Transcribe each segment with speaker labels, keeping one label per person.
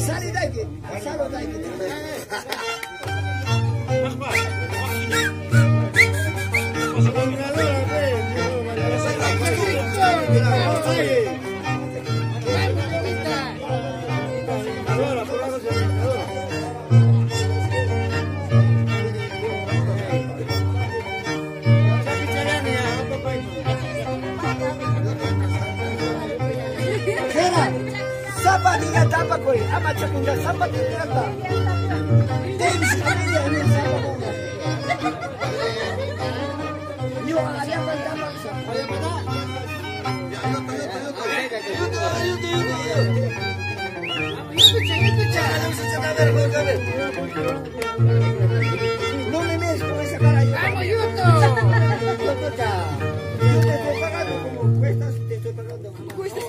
Speaker 1: Sale de aquí, sale de aquí. Sapa diga tapa koi, ama chakunda sapa diga tapa. Tem sinaria ni sapa bunga. Yo ada apa tapa sa? Ada apa? No me ves con esa cara. ¡Vamos, Yuto! Yo te estoy pagando como cuestas, te estoy pagando cuestas.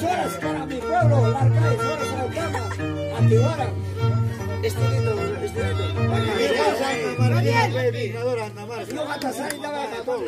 Speaker 1: brothers. Oye, ñuga payeta, ñuga payeta, payeta. Soras, pe, soras, para mi pueblo, Larcay, soras, Alcama, Antiguara. Estilito, estilito. Ñuga tasari, tabaja, todo.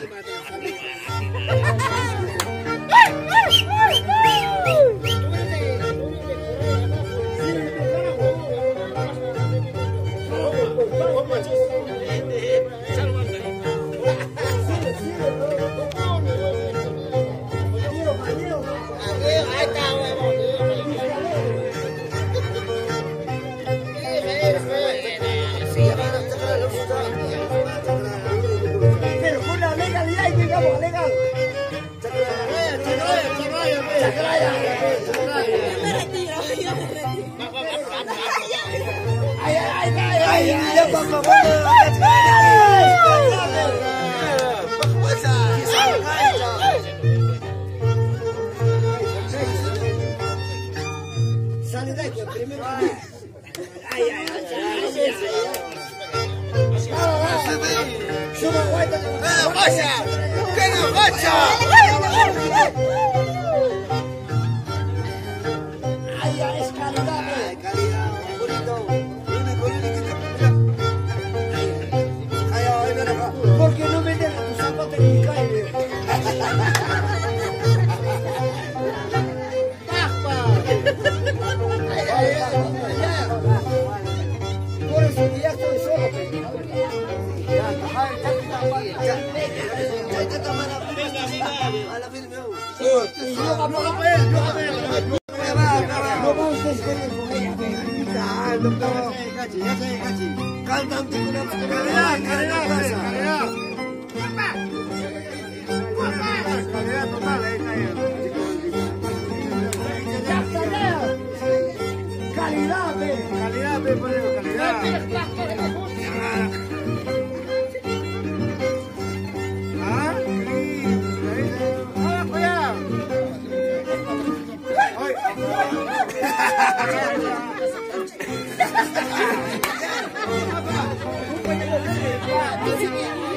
Speaker 1: Rocha! Quem é vai Abel, meu. Joga bola pra ele, joga pra ele. Kalian tak boleh nak kerja, kerja. Kalian tak boleh nak.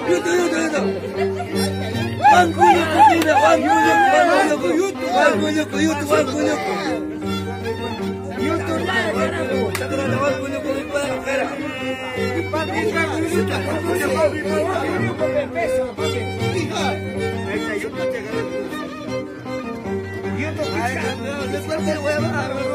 Speaker 1: Yutu, yutu, Yo te voy a dar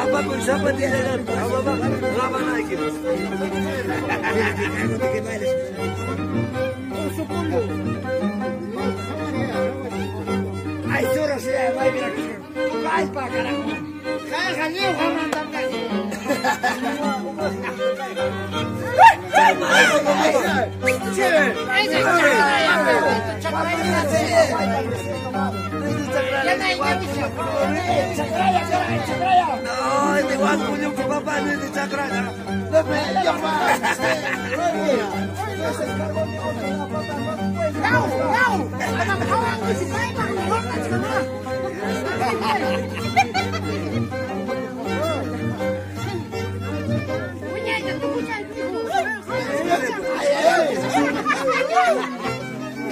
Speaker 1: Apa pun siapa dia dalam apa apa lama lagi. Ay, solo se va a ir aquí. Ay, para carajo. Jaja, ni un jamás tan casi. Kau, kau,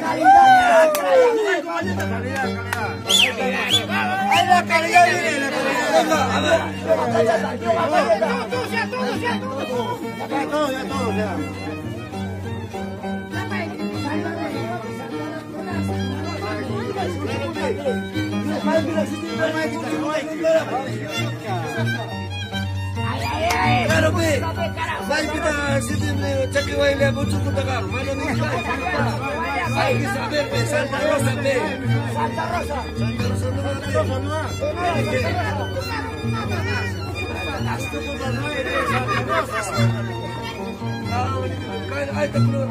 Speaker 1: calidad. Es la calidad, mire, la calidad. No, todo, sea todo, sea todo. Ya todo, ya todo, ya. Claro, pues. Vai que tá, se tem, tinha que vai levar o chuco da garra. Vai levar o chuco da garra. Pe Santa Rosa. Santa Rosa. Santa Rosa no Ay, te pulo.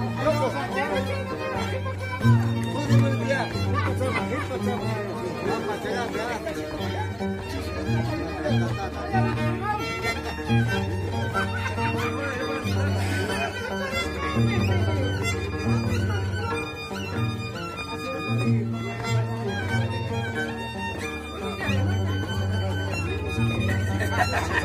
Speaker 1: Gracias.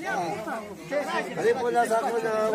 Speaker 1: Gracias.
Speaker 2: Muchas gracias.